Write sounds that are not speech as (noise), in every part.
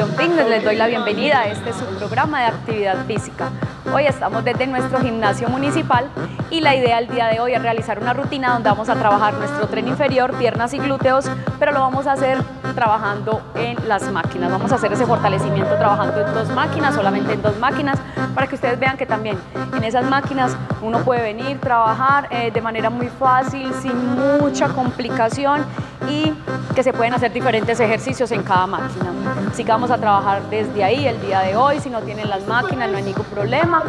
Función Fitness. Les doy la bienvenida a este su programa de actividad física. Hoy estamos desde nuestro gimnasio municipal y la idea el día de hoy es realizar una rutina donde vamos a trabajar nuestro tren inferior, piernas y glúteos, pero lo vamos a hacer trabajando en las máquinas. Vamos a hacer ese fortalecimiento trabajando en dos máquinas, solamente en dos máquinas, para que ustedes vean que también en esas máquinas uno puede venir, trabajar eh, de manera muy fácil, sin mucha complicación y que se pueden hacer diferentes ejercicios en cada máquina. Así que vamos a trabajar desde ahí el día de hoy, si no tienen las máquinas no hay ningún problema.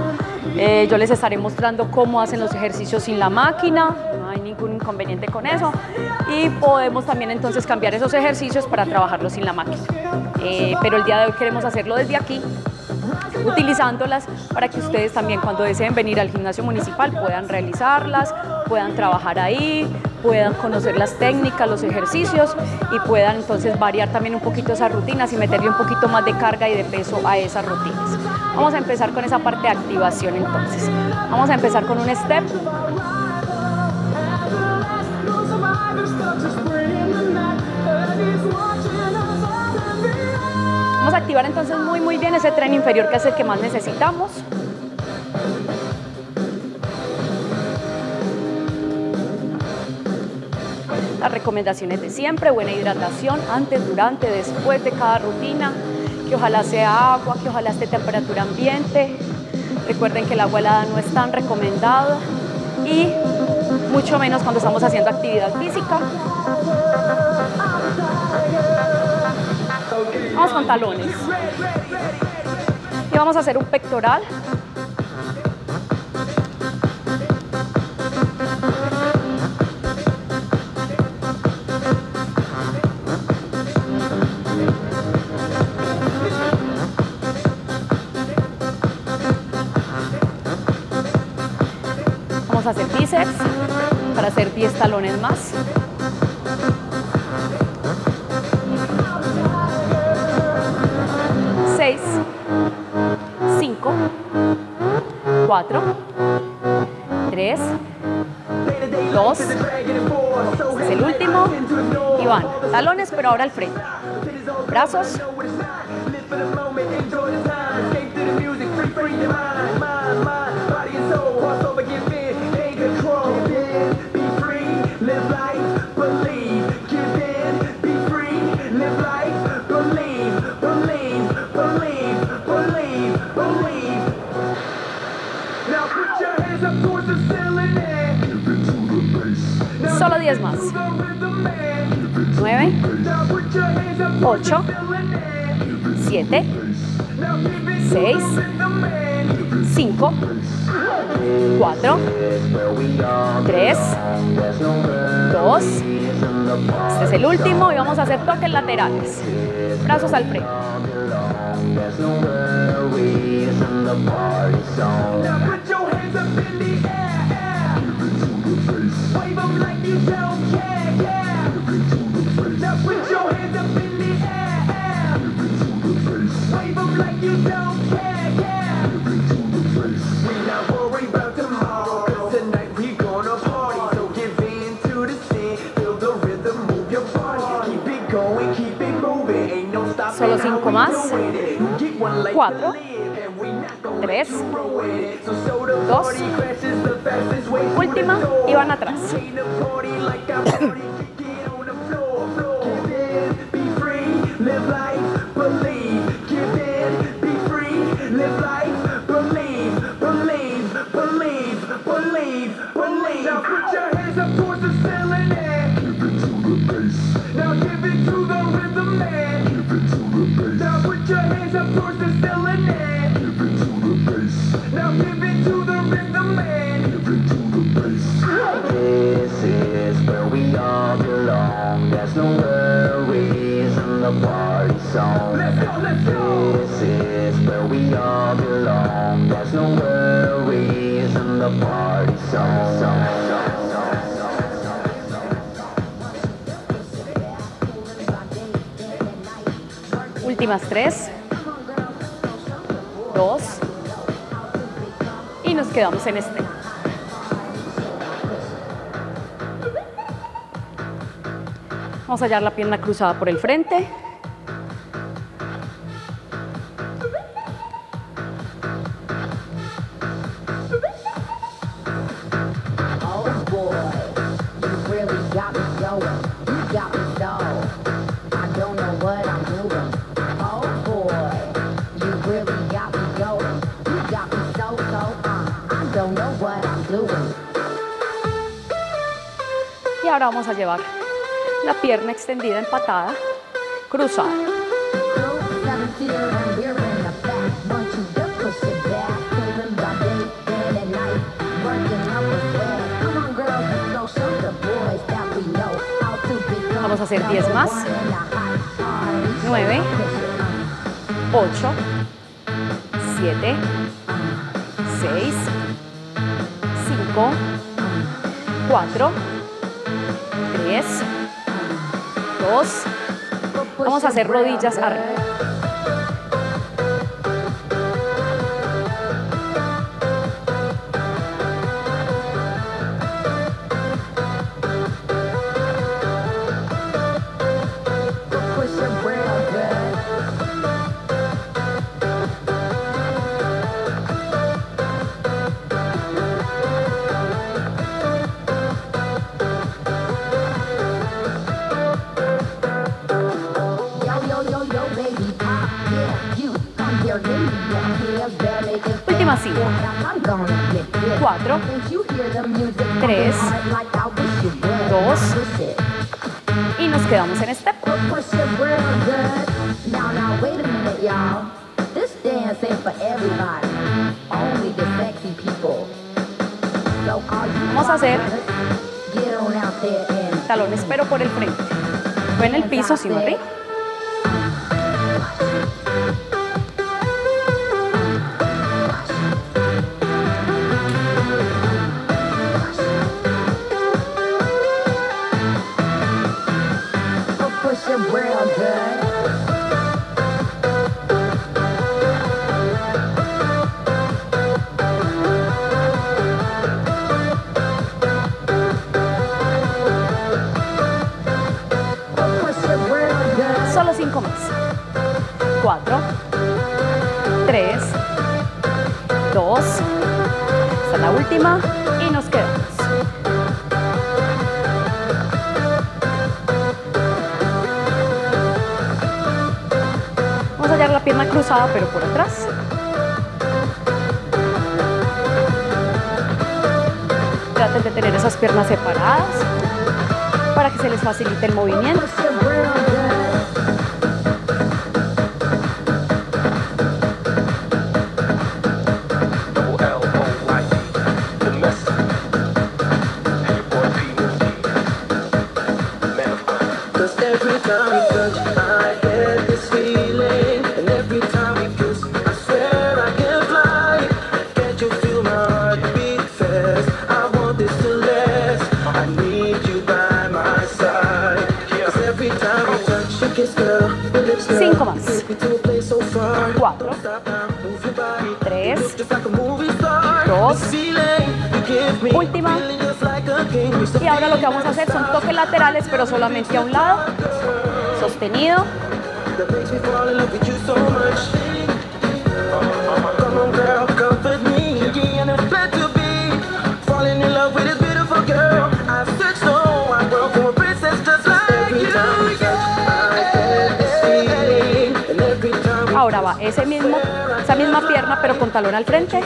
Eh, yo les estaré mostrando cómo hacen los ejercicios sin la máquina, no hay ningún inconveniente con eso y podemos también entonces cambiar esos ejercicios para trabajarlos sin la máquina. Eh, pero el día de hoy queremos hacerlo desde aquí utilizándolas para que ustedes también cuando deseen venir al gimnasio municipal puedan realizarlas, puedan trabajar ahí, puedan conocer las técnicas, los ejercicios y puedan entonces variar también un poquito esas rutinas y meterle un poquito más de carga y de peso a esas rutinas. Vamos a empezar con esa parte de activación entonces. Vamos a empezar con un step. Vamos a activar entonces muy muy bien ese tren inferior que es el que más necesitamos. Las recomendaciones de siempre, buena hidratación antes, durante, después de cada rutina, que ojalá sea agua, que ojalá esté temperatura ambiente. Recuerden que el agua helada no es tan recomendada y mucho menos cuando estamos haciendo actividad física. Vamos con talones. Y vamos a hacer un pectoral para hacer 10 talones más. Seis, cinco, cuatro, tres, dos, es el último y van. Talones, pero ahora al frente. Brazos. 10 más. 9, 8, 7, 6, 5, 4, 3, 2, este es el último y vamos a hacer toques laterales. Brazos al frente. you don't care. Now put your hands up in the air, air. Like you don't care. We not tonight we gonna party. So give in to the feel the rhythm, move your body. Keep it going, keep it moving, ain't no stopping. Solo cinco más. Cuatro. Tres. Dos. Última. Y van atrás. (coughs) song. Let's go, let's go. This is where we all belong. There's no worries in the party song. song. Últimas tres, dos, y nos quedamos en este. Vamos a hallar la pierna cruzada por el frente, vamos a llevar la pierna extendida empatada, cruzada. Vamos a hacer 10 más. 9, 8, 7, 6, 5, 4, 10, 2, vamos a hacer rodillas arriba. This dance for everybody, only people. Vamos a hacer talones, pero por el frente. No en el piso, sino arriba. Solo cinco más. Cuatro, tres, dos, hasta la última y nos quedamos. Vamos a hallar la pierna cruzada pero por atrás. Traten de tener esas piernas separadas para que se les facilite el movimiento. Cinco más. Cuatro. Tres. Dos. Última. Y ahora lo que vamos a hacer son toques laterales, pero solamente a un lado. Sostenido. ese mismo, esa misma pierna pero con talón al frente.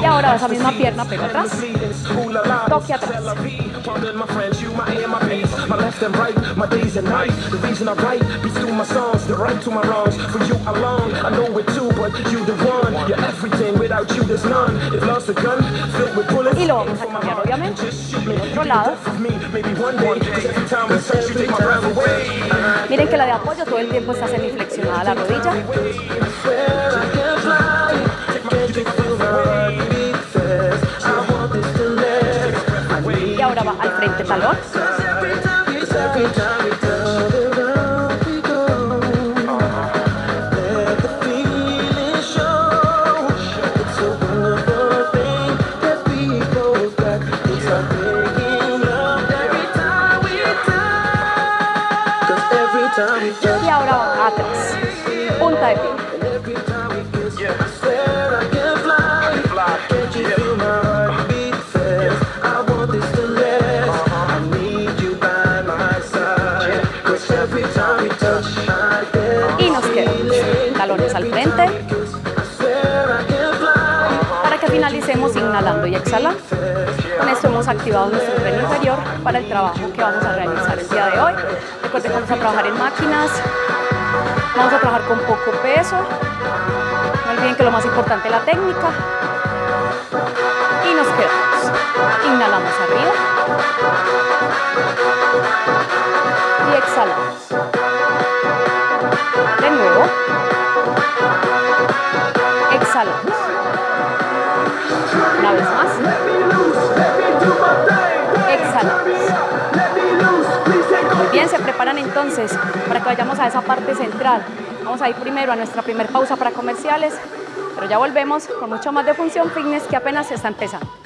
Y ahora esa misma pierna pero atrás. Toque atrás my songs, the right to my wrongs. For you alone, I know it too, but you the one. You're everything, without you there's none. If love's a gun, filled with bullets. Y obviamente. Miren que la de apoyo todo el tiempo está semiflexionada la rodilla. Y ahora va al frente talón. Every time we touch, I get Y nos quedamos. Talones al frente. Para que finalicemos inhalando y exhalando. Con esto hemos activado nuestro tren inferior para el trabajo que vamos a realizar el día de hoy. Recuerden que vamos a trabajar en máquinas. Vamos a trabajar con poco peso. No olviden que lo más importante es la técnica. Y nos quedamos. Inhalamos arriba. Y exhalamos. De nuevo. Exhalamos. Una vez más. Exhalamos. Muy bien, se preparan entonces para que vayamos a esa parte central. Vamos a ir primero a nuestra primera pausa para comerciales, pero ya volvemos con mucho más de función fitness que apenas se está empezando.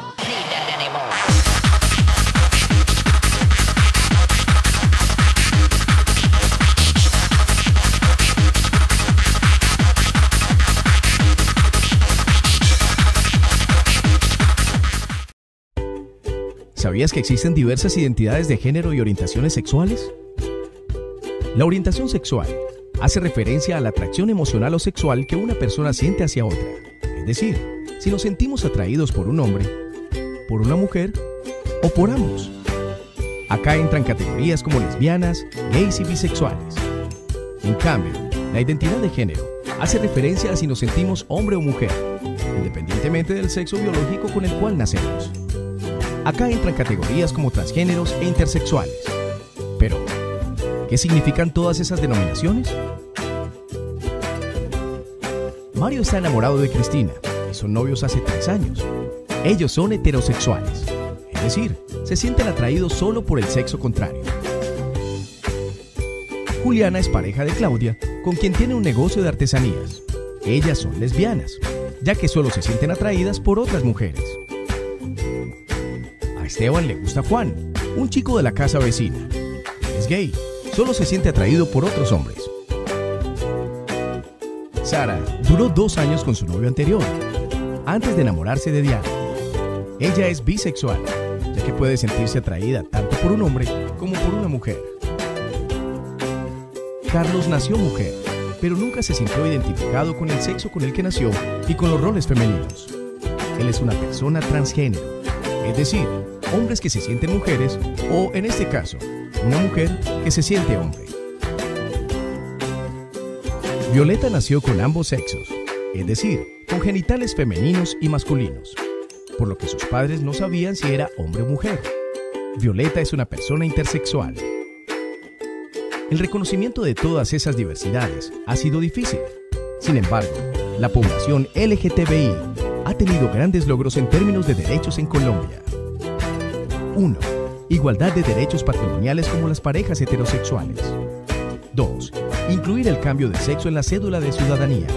¿Sabías que existen diversas identidades de género y orientaciones sexuales? La orientación sexual hace referencia a la atracción emocional o sexual que una persona siente hacia otra. Es decir, si nos sentimos atraídos por un hombre, por una mujer o por ambos. Acá entran categorías como lesbianas, gays y bisexuales. En cambio, la identidad de género hace referencia a si nos sentimos hombre o mujer, independientemente del sexo biológico con el cual nacemos. Acá entran categorías como transgéneros e intersexuales. Pero, ¿qué significan todas esas denominaciones? Mario está enamorado de Cristina y son novios hace tres años. Ellos son heterosexuales, es decir, se sienten atraídos solo por el sexo contrario. Juliana es pareja de Claudia, con quien tiene un negocio de artesanías. Ellas son lesbianas, ya que solo se sienten atraídas por otras mujeres. Esteban le gusta Juan, un chico de la casa vecina. Es gay, solo se siente atraído por otros hombres. Sara duró dos años con su novio anterior, antes de enamorarse de Diana. Ella es bisexual, ya que puede sentirse atraída tanto por un hombre como por una mujer. Carlos nació mujer, pero nunca se sintió identificado con el sexo con el que nació y con los roles femeninos. Él es una persona transgénero, es decir, hombres que se sienten mujeres o, en este caso, una mujer que se siente hombre. Violeta nació con ambos sexos, es decir, con genitales femeninos y masculinos, por lo que sus padres no sabían si era hombre o mujer. Violeta es una persona intersexual. El reconocimiento de todas esas diversidades ha sido difícil. Sin embargo, la población LGTBI ha tenido grandes logros en términos de derechos en Colombia. 1. Igualdad de derechos patrimoniales como las parejas heterosexuales. 2. Incluir el cambio de sexo en la cédula de ciudadanía.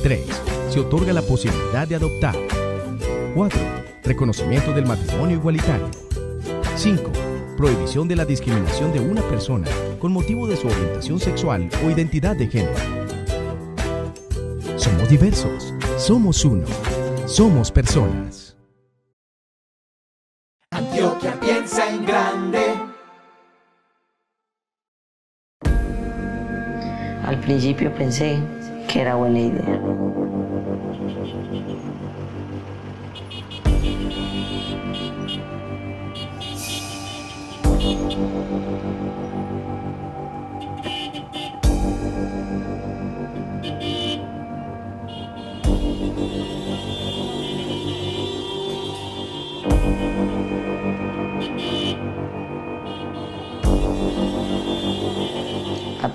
3. Se otorga la posibilidad de adoptar. 4. Reconocimiento del matrimonio igualitario. 5. Prohibición de la discriminación de una persona con motivo de su orientación sexual o identidad de género. Somos diversos, somos uno, somos personas. Principio pensé que era buena idea.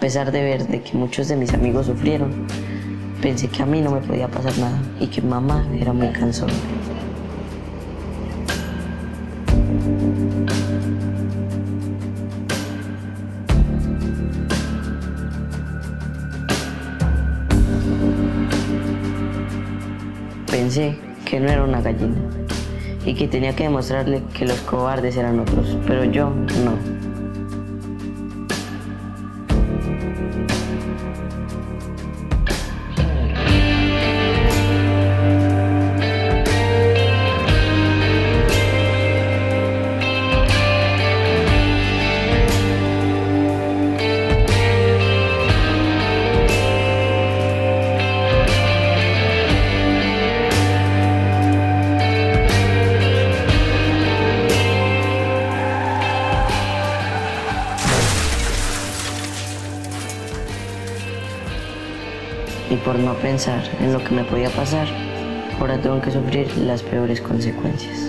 Pesar de ver de que muchos de mis amigos sufrieron, pensé que a mí no me podía pasar nada y que mamá era muy cansona. Pensé que no era una gallina y que tenía que demostrarle que los cobardes eran otros, pero yo no. Pensar en lo que me podía pasar, ahora tengo que sufrir las peores consecuencias.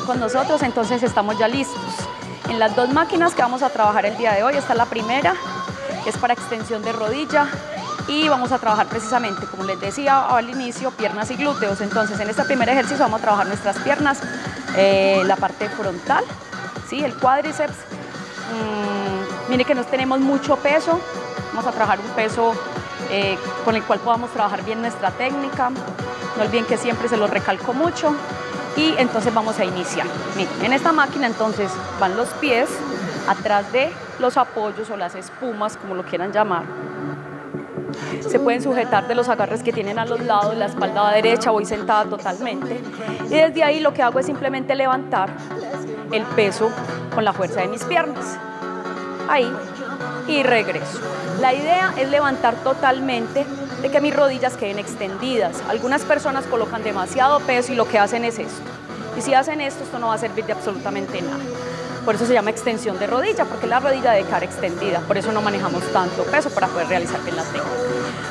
Con nosotros. Entonces estamos ya listos. En las dos máquinas que vamos a trabajar el día de hoy está la primera, que es para extensión de rodilla y vamos a trabajar precisamente, como les decía al inicio, piernas y glúteos. Entonces en este primer ejercicio vamos a trabajar nuestras piernas, eh, la parte frontal, ¿sí? el cuádriceps. Mm, mire que no tenemos mucho peso, vamos a trabajar un peso eh, con el cual podamos trabajar bien nuestra técnica. No olviden que siempre se lo recalco mucho. Y entonces vamos a iniciar. Miren, en esta máquina entonces van los pies atrás de los apoyos o las espumas, como lo quieran llamar. Se pueden sujetar de los agarres que tienen a los lados, la espalda derecha, voy sentada totalmente. Y desde ahí lo que hago es simplemente levantar el peso con la fuerza de mis piernas. Ahí y regreso. La idea es levantar totalmente de que mis rodillas queden extendidas. Algunas personas colocan demasiado peso y lo que hacen es esto. Y si hacen esto, esto no va a servir de absolutamente nada. Por eso se llama extensión de rodilla, porque la rodilla debe quedar extendida. Por eso no manejamos tanto peso para poder realizar bien la técnica.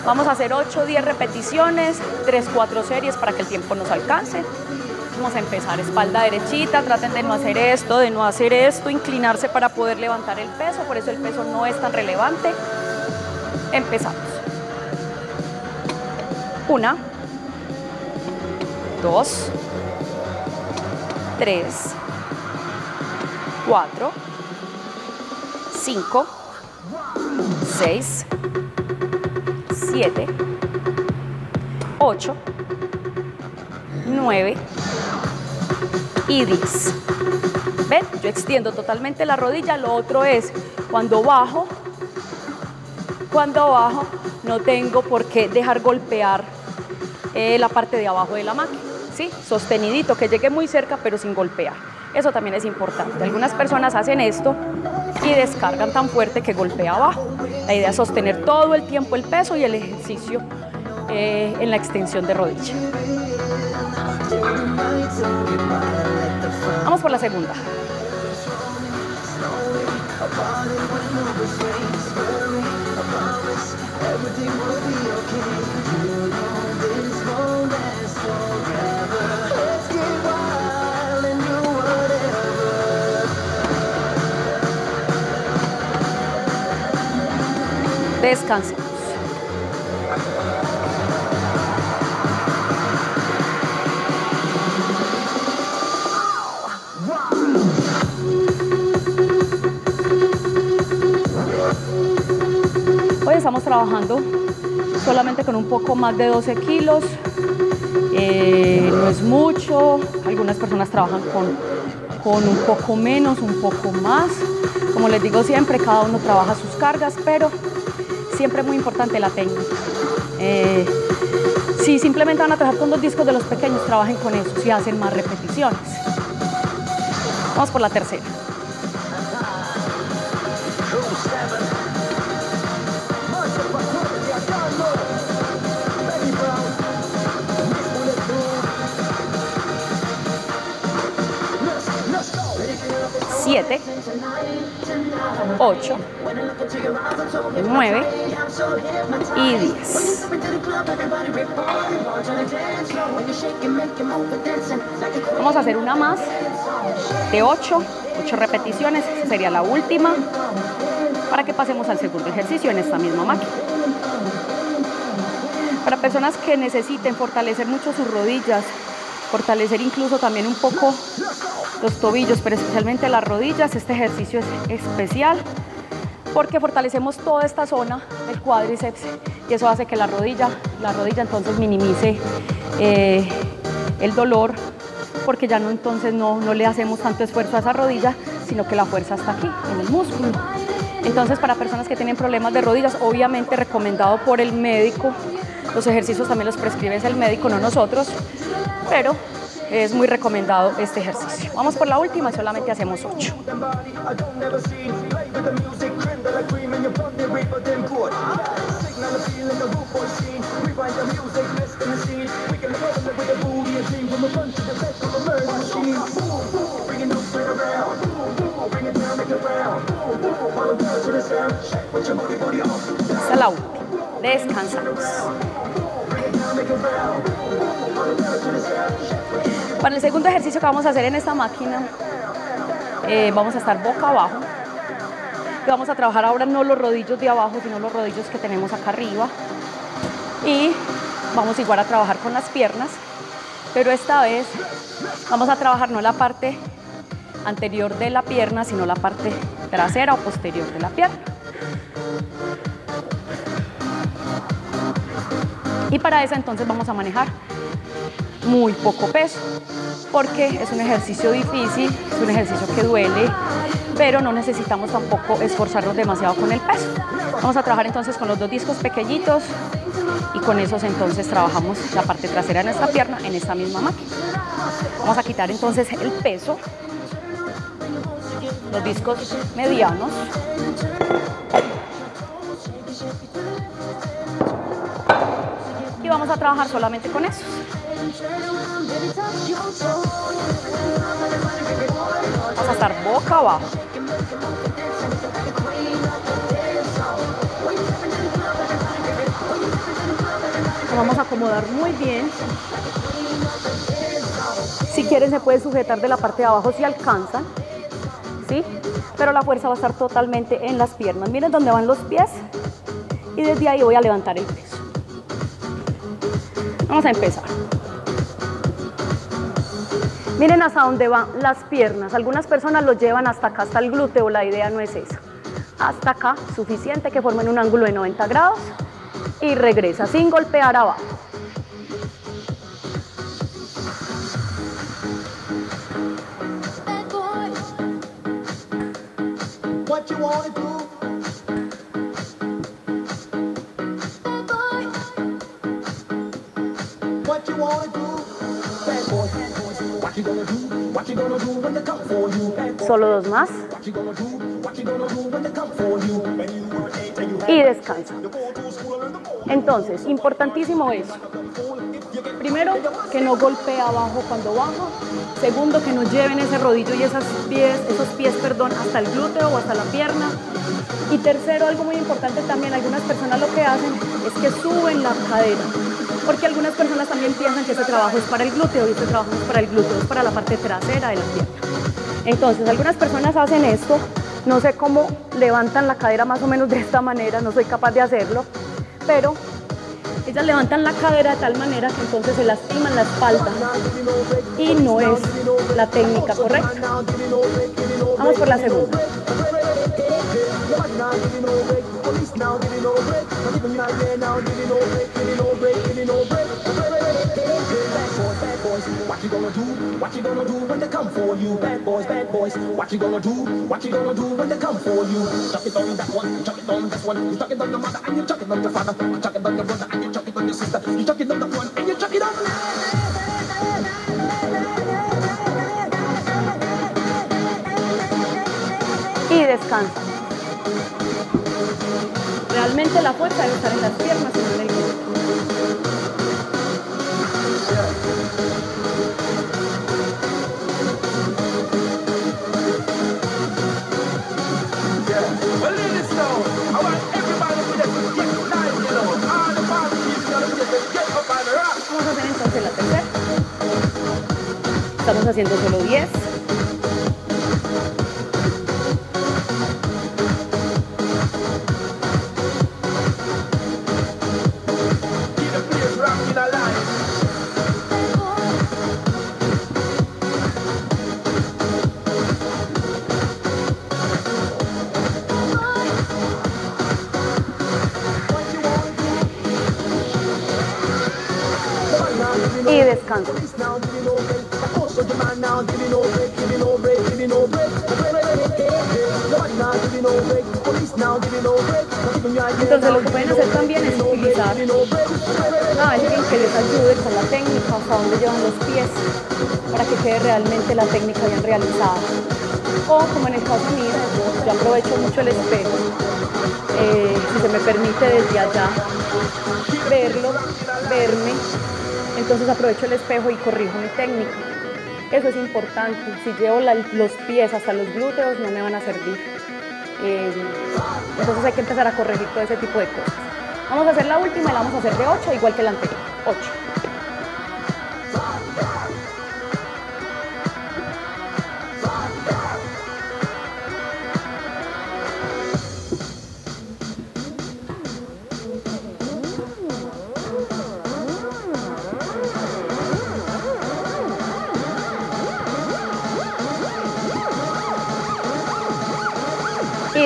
Vamos a hacer 8 o 10 repeticiones, 3, 4 series para que el tiempo nos alcance. Vamos a empezar espalda derechita, traten de no hacer esto, de no hacer esto, inclinarse para poder levantar el peso, por eso el peso no es tan relevante. Empezamos. Una, dos, tres, cuatro, cinco, seis, siete, ocho, nueve. Y diez. ¿Ven? Yo extiendo totalmente la rodilla. Lo otro es cuando bajo, cuando bajo no tengo por qué dejar golpear eh, la parte de abajo de la máquina. ¿sí? Sostenidito, que llegue muy cerca pero sin golpear. Eso también es importante. Algunas personas hacen esto y descargan tan fuerte que golpea abajo. La idea es sostener todo el tiempo el peso y el ejercicio eh, en la extensión de rodilla. Vamos por la segunda. Descansemos. Hoy estamos trabajando solamente con un poco más de 12 kilos. Eh, no es mucho. Algunas personas trabajan con, con un poco menos, un poco más. Como les digo siempre, cada uno trabaja sus cargas, pero siempre es muy importante la técnica. Eh, si simplemente van a trabajar con dos discos de los pequeños, trabajen con eso, si hacen más repeticiones. Vamos por la tercera. Siete, ocho, nueve y diez. Vamos a hacer una más de 8, 8 repeticiones, esa sería la última, para que pasemos al segundo ejercicio en esta misma máquina. Para personas que necesiten fortalecer mucho sus rodillas, fortalecer incluso también un poco los tobillos, pero especialmente las rodillas. Este ejercicio es especial porque fortalecemos toda esta zona del cuádriceps y eso hace que la rodilla, la rodilla entonces minimice eh, el dolor porque ya no entonces no, no le hacemos tanto esfuerzo a esa rodilla, sino que la fuerza está aquí, en el músculo. Entonces para personas que tienen problemas de rodillas, obviamente recomendado por el médico, los ejercicios también los prescribe el médico, no nosotros, pero es muy recomendado este ejercicio. Vamos por la última, solamente hacemos 8. Esta es la última. Descansamos. Para el segundo ejercicio que vamos a hacer en esta máquina, eh, vamos a estar boca abajo. Y vamos a trabajar ahora no los rodillos de abajo, sino los rodillos que tenemos acá arriba. Y vamos igual a trabajar con las piernas, pero esta vez vamos a trabajar no la parte anterior de la pierna, sino la parte trasera o posterior de la pierna. Y para eso entonces vamos a manejar muy poco peso, porque es un ejercicio difícil, es un ejercicio que duele, pero no necesitamos tampoco esforzarnos demasiado con el peso. Vamos a trabajar entonces con los dos discos pequeñitos y con esos entonces trabajamos la parte trasera de nuestra pierna en esta misma máquina. Vamos a quitar entonces el peso, los discos medianos. Y vamos a trabajar solamente con esos. Vamos a estar boca abajo. Vamos a acomodar muy bien. Si quieren se puede sujetar de la parte de abajo si alcanzan. ¿Sí? Pero la fuerza va a estar totalmente en las piernas. Miren dónde van los pies. Y desde ahí voy a levantar el peso. Vamos a empezar. Miren hasta dónde van las piernas. Algunas personas lo llevan hasta acá, hasta el glúteo. La idea no es esa. Hasta acá, suficiente que formen un ángulo de 90 grados. Y regresa sin golpear abajo. What school and learn the ball. Entonces, importantísimo eso. Primero, que no golpee abajo cuando baja. Segundo, que no lleven ese rodillo y esas pies, esos pies perdón, hasta el glúteo o hasta la pierna. Y tercero, algo muy importante también, algunas personas lo que hacen es que suben la cadera. Porque algunas personas también piensan que ese trabajo es para el glúteo y este trabajo es para el glúteo, es para la parte trasera de la pierna. Entonces, algunas personas hacen esto, no sé cómo levantan la cadera más o menos de esta manera, no soy capaz de hacerlo, pero ellas levantan la cadera de tal manera que entonces se lastiman la espalda y no es la técnica correcta. Vamos por la segunda. What you gonna do? What you gonna do when they come for you? Bad boys, bad boys. What you gonna do? What you gonna do when they come for you? Chuck it on that one, chuck it on this one. You chuck it on your mother and you chuck it on your father. You chuck it on your brother and you chuck it on your sister. You chuck it on the one and you chuck it on. y descansa. Realmente la fuerza debe estar en las piernas en el. Vamos a hacer entonces la tercera. Estamos haciendo solo 10. Entonces lo que pueden hacer también es utilizar a alguien que les ayude con la técnica, hasta dónde llevan los pies, para que quede realmente la técnica bien realizada. O como en el caso mío, yo aprovecho mucho el espejo, eh, si se me permite desde allá verlo, verme, entonces aprovecho el espejo y corrijo mi técnica. Eso es importante, si llevo los pies hasta los glúteos no me van a servir. Eh, entonces hay que empezar a corregir todo ese tipo de cosas. Vamos a hacer la última y la vamos a hacer de 8, igual que la anterior. 8.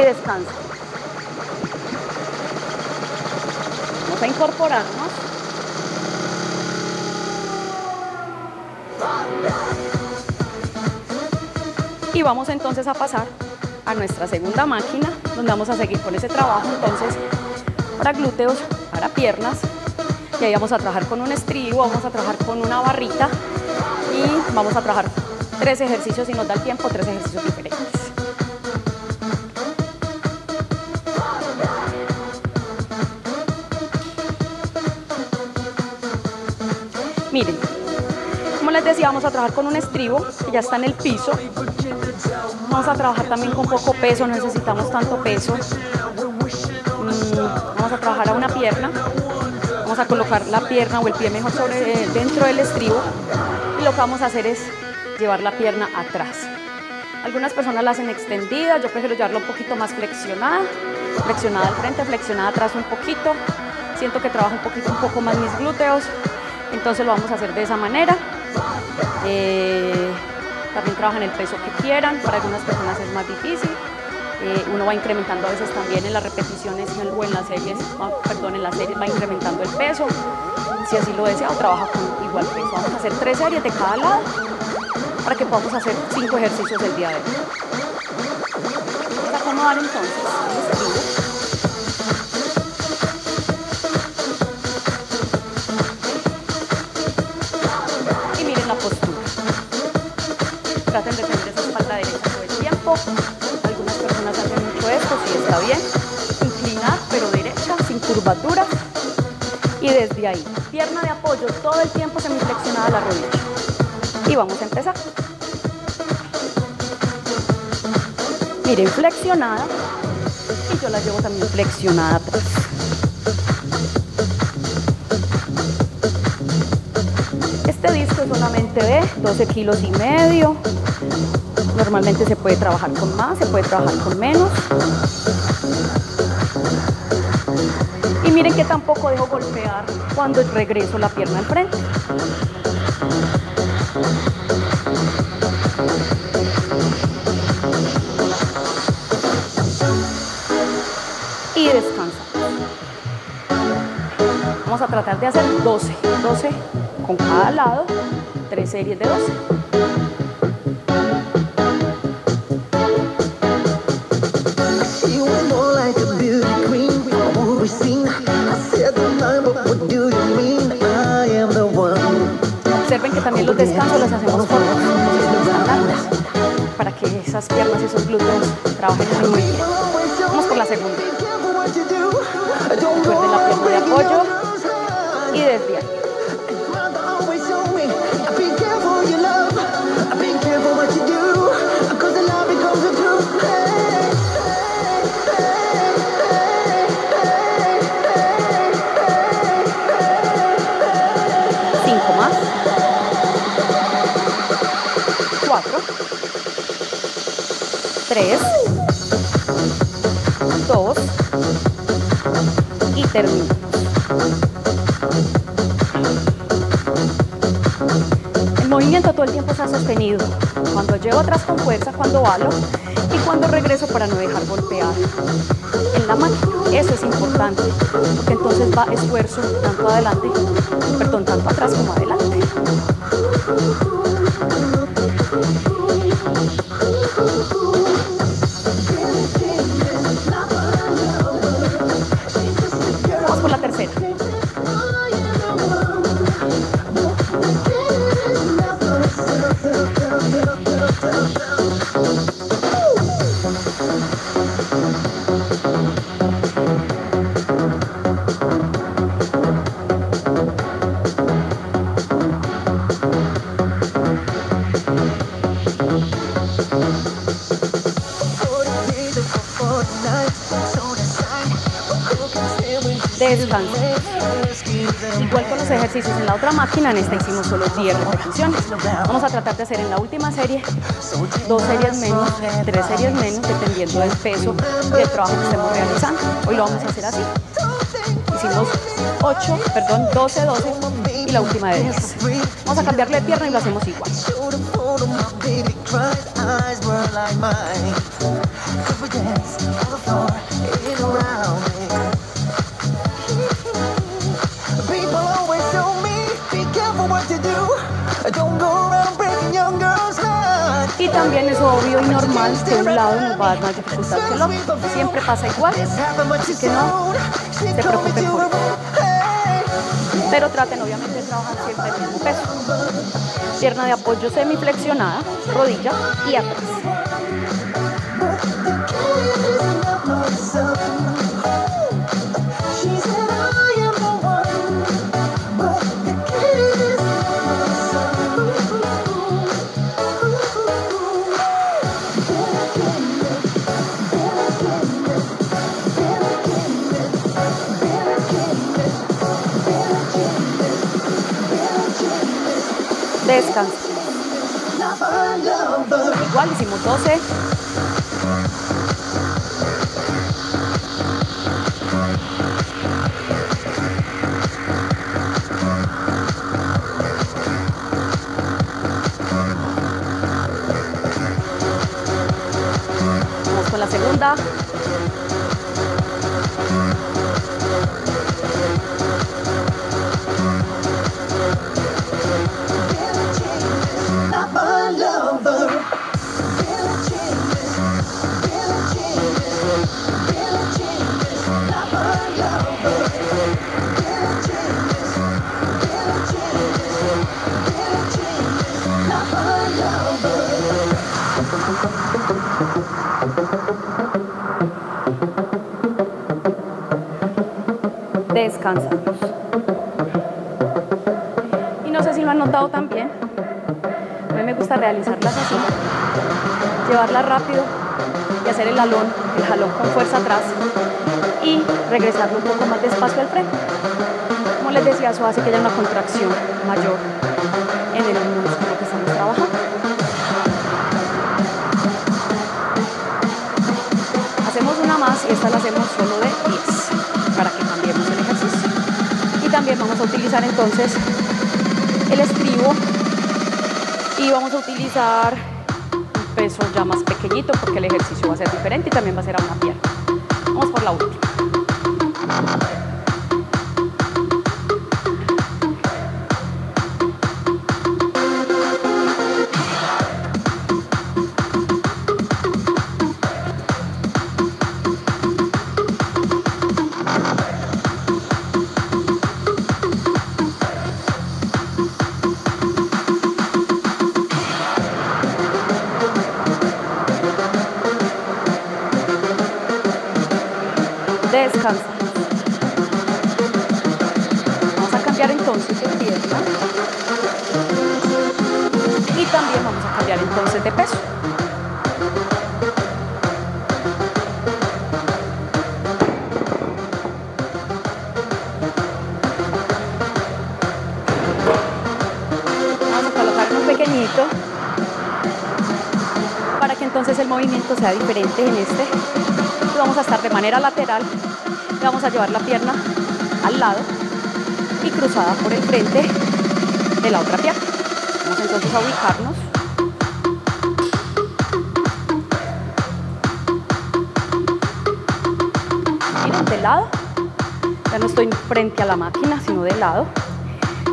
Descansa. Vamos a incorporarnos. Y vamos entonces a pasar a nuestra segunda máquina, donde vamos a seguir con ese trabajo. Entonces, para glúteos, para piernas. Y ahí vamos a trabajar con un estribo, vamos a trabajar con una barrita y vamos a trabajar tres ejercicios, si nos da el tiempo, tres ejercicios diferentes. Miren, como les decía, vamos a trabajar con un estribo que ya está en el piso. Vamos a trabajar también con poco peso, no necesitamos tanto peso. Mm, vamos a trabajar a una pierna. Vamos a colocar la pierna o el pie mejor eh, dentro del estribo. Y lo que vamos a hacer es llevar la pierna atrás. Algunas personas la hacen extendida, yo prefiero llevarla un poquito más flexionada. Flexionada al frente, flexionada atrás un poquito. Siento que trabaja un poquito, un poco más mis glúteos. Entonces lo vamos a hacer de esa manera. Eh, también trabajan el peso que quieran, para algunas personas es más difícil. Eh, uno va incrementando a veces también en las repeticiones o en las series, ah, perdón, en las series va incrementando el peso. Si así lo desea, trabaja con igual peso. Vamos a hacer tres series de cada lado para que podamos hacer cinco ejercicios el día de hoy. Vamos a acomodar entonces Traten de tener esa espalda derecha todo el tiempo. Algunas personas hacen mucho esto, sí está bien. Inclinar, pero derecha, sin curvatura. Y desde ahí, pierna de apoyo, todo el tiempo semiflexionada la rodilla. Y vamos a empezar. Miren, flexionada. Y yo la llevo también flexionada atrás. Este disco es solamente de 12 kilos y medio. Normalmente se puede trabajar con más, se puede trabajar con menos. Y miren que tampoco dejo golpear cuando regreso la pierna al frente. Y descansa. Vamos a tratar de hacer 12, 12 con cada lado, tres series de 12. Los descansos los hacemos cortos, no están largos, para que esas piernas y esos glúteos trabajen muy, bien. Vamos por la segunda. Recuerden la pierna de apoyo y desde 3, 2 y terminamos. El movimiento todo el tiempo se ha sostenido. Cuando llevo atrás con fuerza, cuando balo y cuando regreso para no dejar golpear. En la máquina eso es importante, porque entonces va esfuerzo tanto adelante, perdón, tanto atrás como adelante. Ejercicios en la otra máquina, en esta hicimos solo 10 repeticiones. Vamos a tratar de hacer en la última serie dos series menos, tres series menos, dependiendo del peso y del trabajo que estemos realizando. Hoy lo vamos a hacer así. Hicimos 8, perdón, 12, 12 y la última de 10. Vamos a cambiarle de pierna y lo hacemos igual. También es obvio y normal que un lado nos va a dar más dificultad que el otro. Siempre pasa igual, así que no se preocupen por. Pero traten obviamente de trabajar siempre el mismo peso. Pierna de apoyo semiflexionada, rodilla y atrás. Igual hicimos 12. Y no sé si lo han notado también. A mí me gusta realizarlas así. Llevarlas rápido y hacer el jalón, el jalón con fuerza atrás y regresarlo un poco más despacio al frente. Como les decía, eso hace que haya una contracción mayor en el músculo que estamos trabajando. Hacemos una más y esta la hacemos vamos a utilizar entonces el estribo y vamos a utilizar un peso ya más pequeñito porque el ejercicio va a ser diferente y también va a ser a una pierna. Vamos por la última. movimiento sea diferente en este. Vamos a estar de manera lateral. Y vamos a llevar la pierna al lado y cruzada por el frente de la otra pierna. Vamos entonces a ubicarnos. Miren, de lado. Ya no estoy frente a la máquina, sino de lado.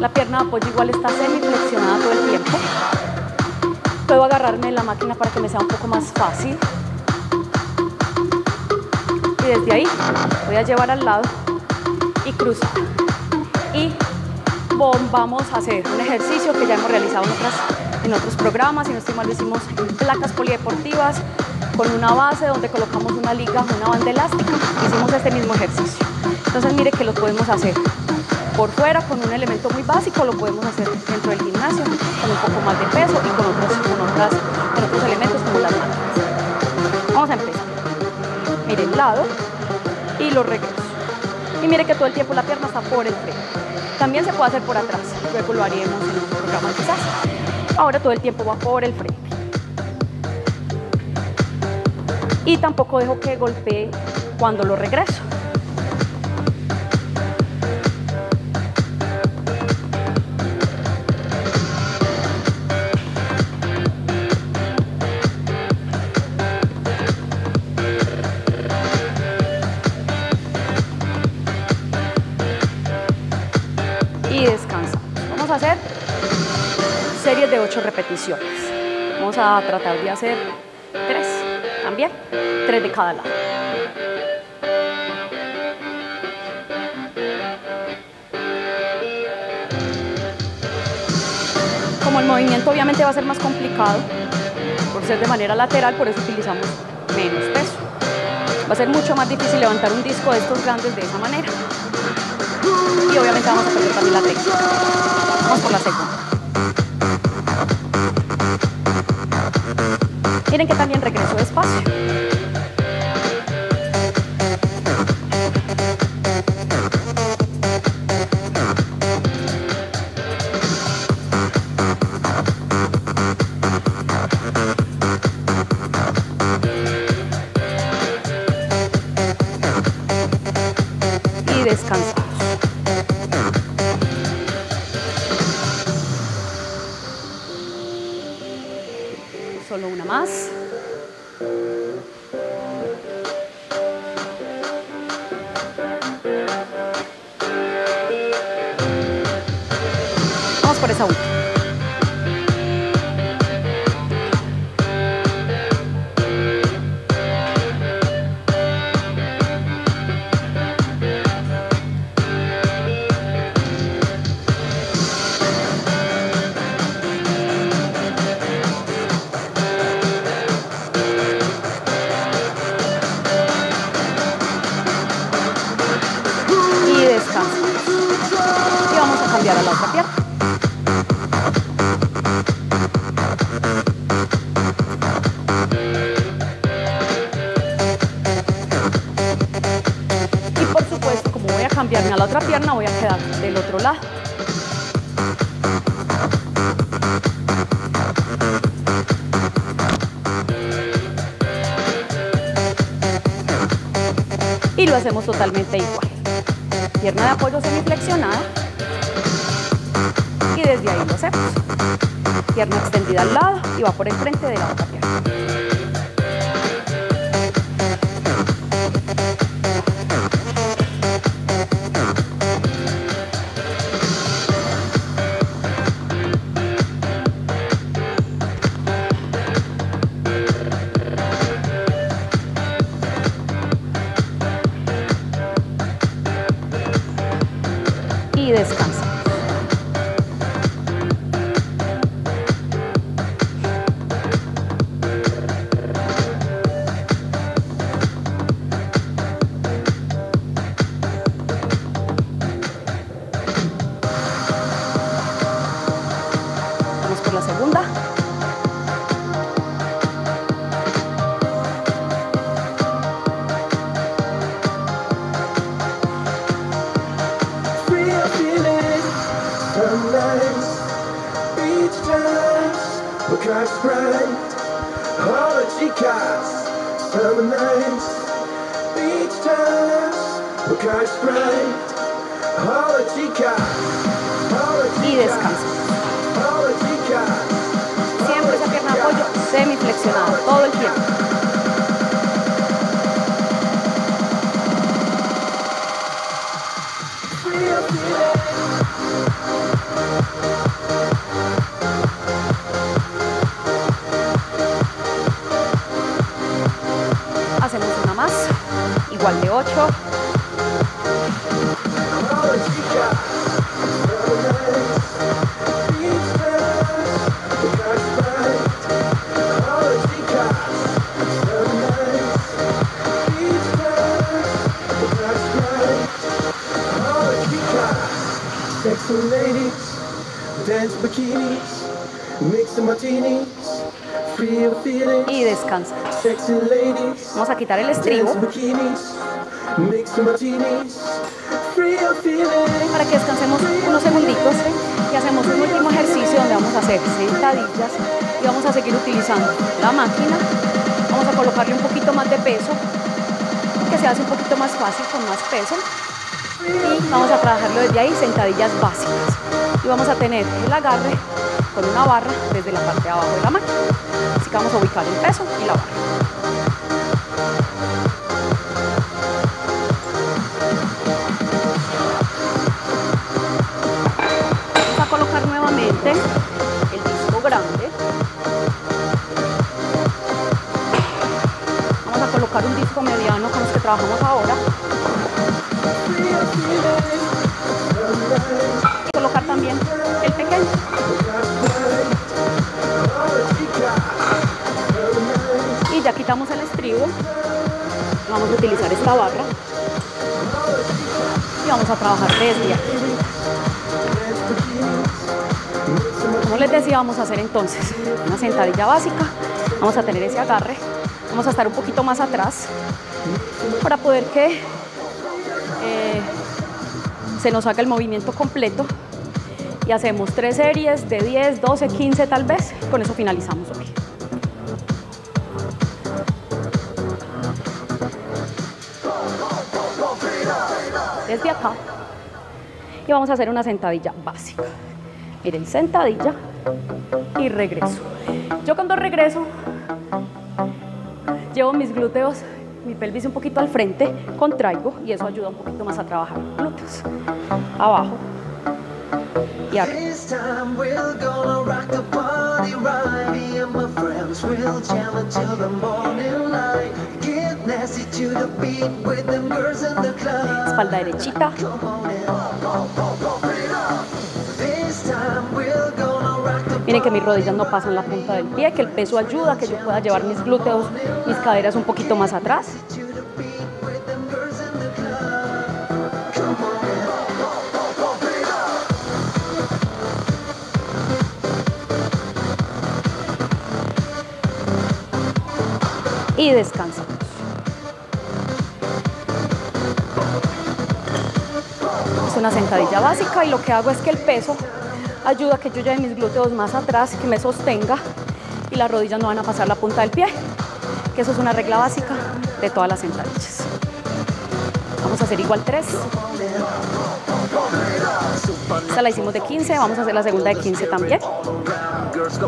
La pierna de apoyo igual está semiflexionada todo el tiempo. Puedo agarrarme de la máquina para que me sea un poco más fácil. Y desde ahí voy a llevar al lado y cruzar. Y bom, vamos a hacer un ejercicio que ya hemos realizado en, otras, en otros programas. Si no estoy mal, lo hicimos en placas polideportivas con una base donde colocamos una liga, una banda elástica. Hicimos este mismo ejercicio. Entonces mire que lo podemos hacer por fuera con un elemento muy básico, lo podemos hacer dentro del gimnasio con un poco más de peso y con otros, con otros elementos como las máquinas. Vamos a empezar. Mire el lado y lo regreso. Y mire que todo el tiempo la pierna está por el frente. También se puede hacer por atrás, luego lo haríamos en otro programa quizás. Ahora todo el tiempo va por el frente. Y tampoco dejo que golpee cuando lo regreso. Repeticiones. Vamos a tratar de hacer 3 también, 3 de cada lado. Como el movimiento obviamente va a ser más complicado, por ser de manera lateral, por eso utilizamos menos peso. Va a ser mucho más difícil levantar un disco de estos grandes de esa manera y obviamente vamos a perder también la técnica. Vamos por la segunda. Miren que también regreso despacio. Solo una más. Vamos por esa última. La otra pierna, voy a quedar del otro lado. Y lo hacemos totalmente igual. Pierna de apoyo semiflexionada. Y desde ahí lo hacemos. Pierna extendida al lado y va por el frente de la otra pierna. Quitar el estribo para que descansemos unos segunditos y hacemos un último ejercicio donde vamos a hacer sentadillas y vamos a seguir utilizando la máquina. Vamos a colocarle un poquito más de peso, que se hace un poquito más fácil con más peso. Y vamos a trabajarlo desde ahí, sentadillas básicas. Y vamos a tener el agarre con una barra desde la parte de abajo de la máquina. Así que vamos a ubicar el peso y la barra. Disco mediano con los que trabajamos ahora. Colocar también el pequeño. Y ya quitamos el estribo. Vamos a utilizar esta barra. Y vamos a trabajar desde aquí. Como les decía, vamos a hacer entonces una sentadilla básica. Vamos a tener ese agarre. Vamos a estar un poquito más atrás para poder que eh, se nos haga el movimiento completo. Y hacemos tres series de 10, 12, 15 tal vez. Con eso finalizamos hoy. Desde acá. Y vamos a hacer una sentadilla básica. Miren, sentadilla y regreso. Yo cuando regreso, llevo mis glúteos, mi pelvis un poquito al frente, contraigo y eso ayuda un poquito más a trabajar glúteos. Abajo y arriba. Espalda derechita. Miren que mis rodillas no pasan la punta del pie, que el peso ayuda que yo pueda llevar mis glúteos, mis caderas un poquito más atrás. y descansamos. Es una sentadilla básica y lo que hago es que el peso ayuda a que yo lleve mis glúteos más atrás, que me sostenga y las rodillas no van a pasar la punta del pie, que eso es una regla básica de todas las sentadillas. Vamos a hacer igual tres. Esta la hicimos de 15, vamos a hacer la segunda de 15 también. Girls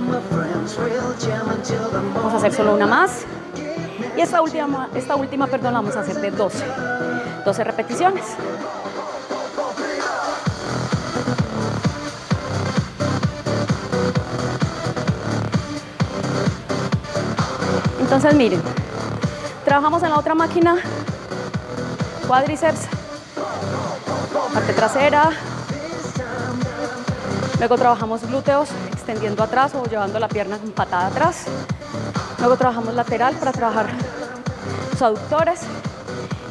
and my friends will jam until the morning Vamos a hacer solo una más. Y esta última, esta última, perdón, la vamos a hacer de 12. 12 repeticiones. Entonces miren, trabajamos en la otra máquina, cuádriceps, parte trasera, luego trabajamos glúteos extendiendo atrás o llevando la pierna en patada atrás, Luego trabajamos lateral para trabajar los aductores.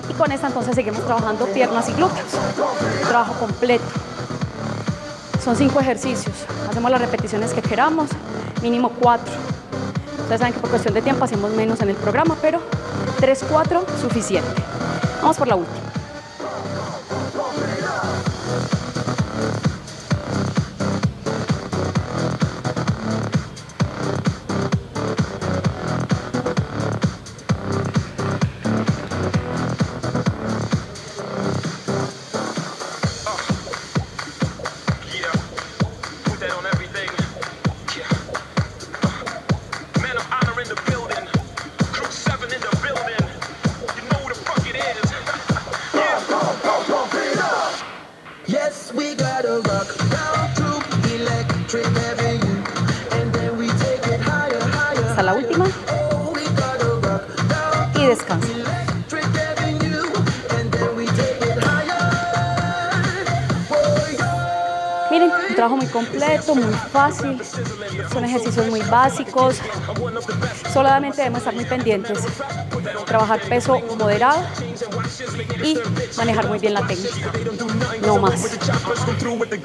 Y con esta entonces seguimos trabajando piernas y glúteos. Trabajo completo. Son cinco ejercicios. Hacemos las repeticiones que queramos, mínimo cuatro. Ustedes saben que por cuestión de tiempo hacemos menos en el programa, pero tres, cuatro, suficiente. Vamos por la última. Hasta la última y descansa. Miren, un trabajo muy completo, muy fácil. Son ejercicios muy básicos. Solamente debemos estar muy pendientes. Trabajar peso moderado y manejar muy bien la técnica. No más.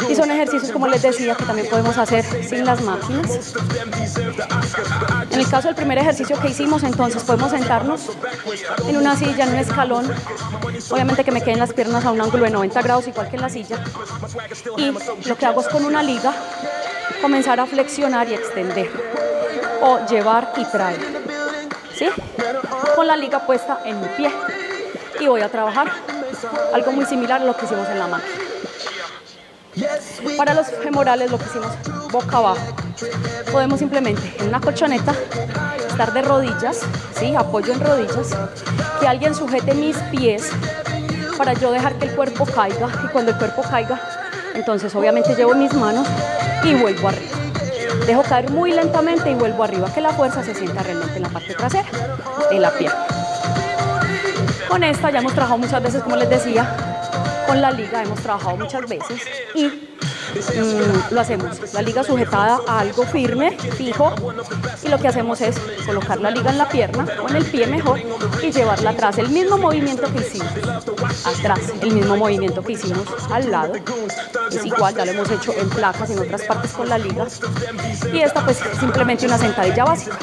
Y son ejercicios, como les decía, que también podemos hacer sin las máquinas. En el caso del primer ejercicio que hicimos, entonces podemos sentarnos en una silla, en un escalón. Obviamente que me queden las piernas a un ángulo de 90 grados, igual que en la silla. Y lo que hago es con una liga comenzar a flexionar y extender. O llevar y traer. ¿Sí? Con la liga puesta en mi pie. Y voy a trabajar algo muy similar a lo que hicimos en la máquina. Para los femorales lo que hicimos boca abajo. Podemos simplemente en una colchoneta estar de rodillas, ¿sí? apoyo en rodillas, que alguien sujete mis pies para yo dejar que el cuerpo caiga y cuando el cuerpo caiga, entonces obviamente llevo mis manos y vuelvo arriba. Dejo caer muy lentamente y vuelvo arriba, que la fuerza se sienta realmente en la parte trasera de la pierna. Con esta ya hemos trabajado muchas veces, como les decía, con la liga hemos trabajado muchas veces y mm, lo hacemos, la liga sujetada a algo firme, fijo, y lo que hacemos es colocar la liga en la pierna o en el pie mejor y llevarla atrás, el mismo movimiento que hicimos. Atrás, el mismo movimiento que hicimos al lado, es igual, ya lo hemos hecho en placas en otras partes con la liga. Y esta pues simplemente una sentadilla básica,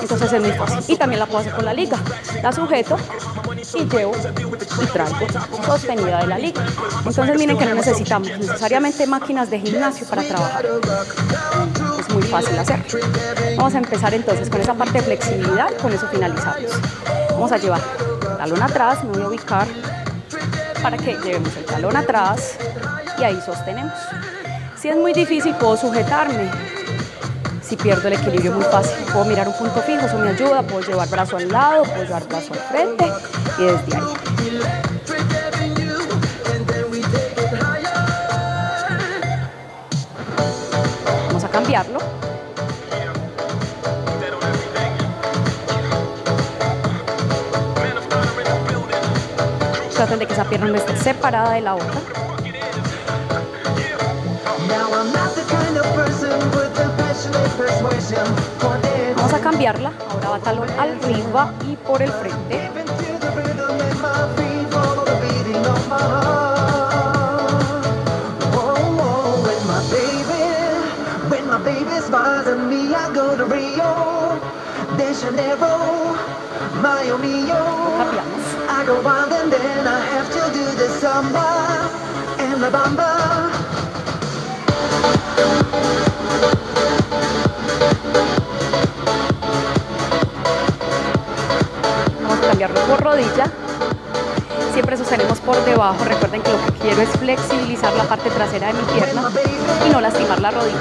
entonces es muy fácil. Y también la puedo hacer con la liga, la sujeto y llevo y traigo sostenida de la liga. Entonces miren que no necesitamos necesariamente máquinas de gimnasio para trabajar. Es muy fácil hacer. Vamos a empezar entonces con esa parte de flexibilidad, con eso finalizamos. Vamos a llevar talón atrás, me voy a ubicar para que llevemos el talón atrás y ahí sostenemos. Si es muy difícil puedo sujetarme. Si pierdo el equilibrio muy fácil, puedo mirar un punto fijo, eso me ayuda, puedo llevar brazo al lado, puedo llevar brazo al frente y desde ahí. Vamos a cambiarlo. Traten de que esa pierna no esté separada de la otra. Vamos a cambiarla. Ahora va talón arriba y por el frente. even rodilla. Siempre sostenemos por debajo. Recuerden que lo que quiero es flexibilizar la parte trasera de mi pierna y no lastimar la rodilla.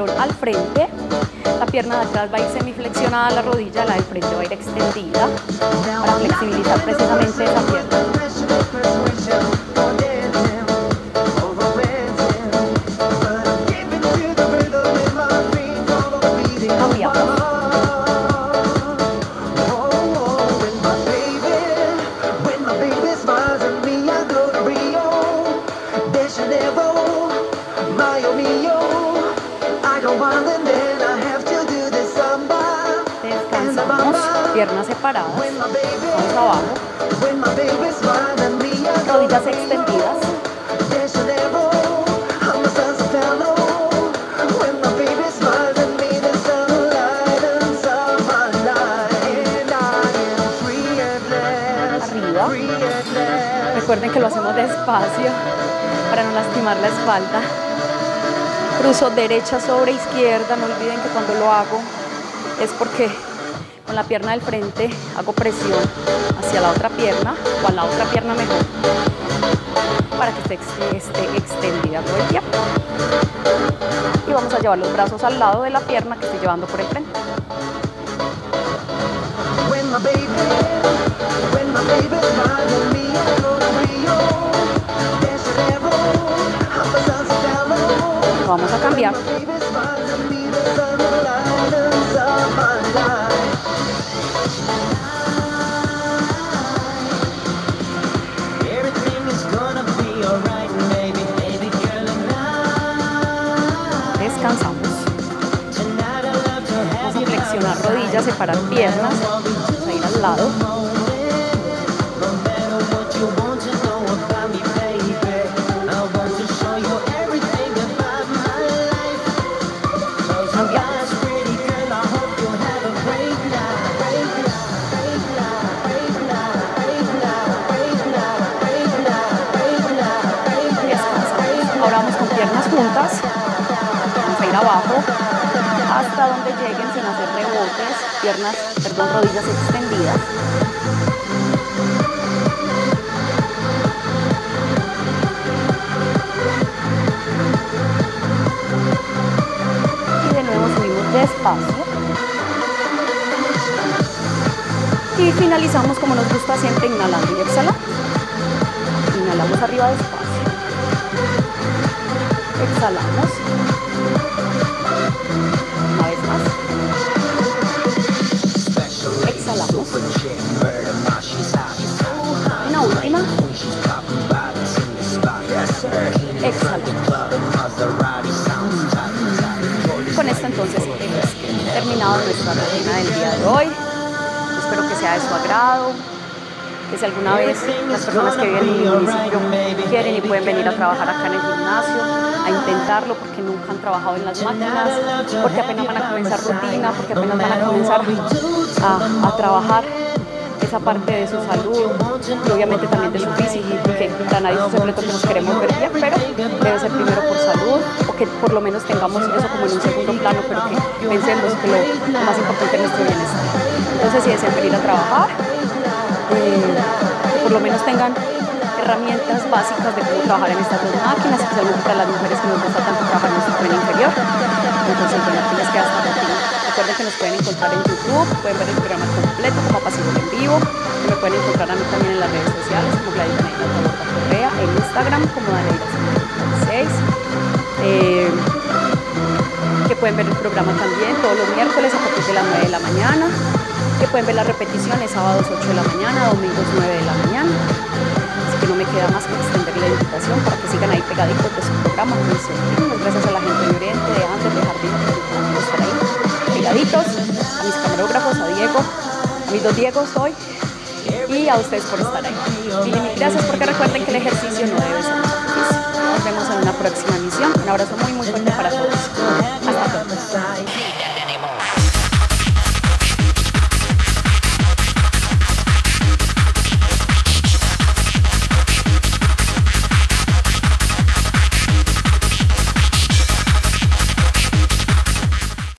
Al frente. La pierna de atrás va a ir semiflexionada, la rodilla, la del frente va a ir extendida para flexibilizar precisamente esa pierna. Despacio para no lastimar la espalda. Cruzo derecha sobre izquierda, no olviden que cuando lo hago es porque con la pierna del frente hago presión hacia la otra pierna o a la otra pierna mejor para que esté, ex- esté extendida todo el tiempo. Y vamos a llevar los brazos al lado de la pierna que estoy llevando por el frente. Descansamos. Vamos a flexionar rodillas, separar piernas. Vamos a ir al lado. Hasta donde lleguen sin hacer rebotes. Piernas, perdón, rodillas extendidas. Y de nuevo subimos despacio. Y finalizamos como nos gusta siempre inhalando y exhalando. Inhalamos arriba despacio. Exhalamos. Con esto entonces hemos terminado nuestra rutina del día de hoy. Espero que sea de su agrado, que si alguna vez las personas que viven en el municipio quieren y pueden venir a trabajar acá en el gimnasio, a intentarlo porque nunca han trabajado en las máquinas, porque apenas van a comenzar rutina, porque apenas van a comenzar a, a trabajar esa parte de su salud y obviamente también de su físico, porque para nadie es que nos queremos ver bien, pero debe ser primero por salud o que por lo menos tengamos eso como en un segundo plano, pero que pensemos que lo, más importante es nuestro bienestar. Entonces, si desean venir a trabajar, eh, por lo menos tengan herramientas básicas de cómo trabajar en estas dos máquinas, especialmente para las mujeres que nos gusta tanto trabajar en nuestro tren inferior. Entonces, bueno, aquí les esta rutina. Recuerden que nos pueden encontrar en YouTube, pueden ver el programa completo como Pasivo en Vivo, me pueden encontrar a mí también en las redes sociales como Gladys Taborda Correa, en Instagram como Daneira56. Eh, que pueden ver el programa también todos los miércoles a partir de las 9 de la mañana, que pueden ver las repeticiones sábados 8 de la mañana, domingos 9 de la mañana. Que no me queda más que extender la invitación para que sigan ahí pegaditos de su programa. Gracias a la gente de Oriente, de antes, de Jardín, estar ahí pegaditos, a mis camarógrafos, a Diego, a mis dos Diegos hoy y a ustedes por estar ahí. Y gracias porque recuerden que el ejercicio no debe ser sacrificio. Nos vemos en una próxima emisión. Un abrazo muy muy fuerte para todos.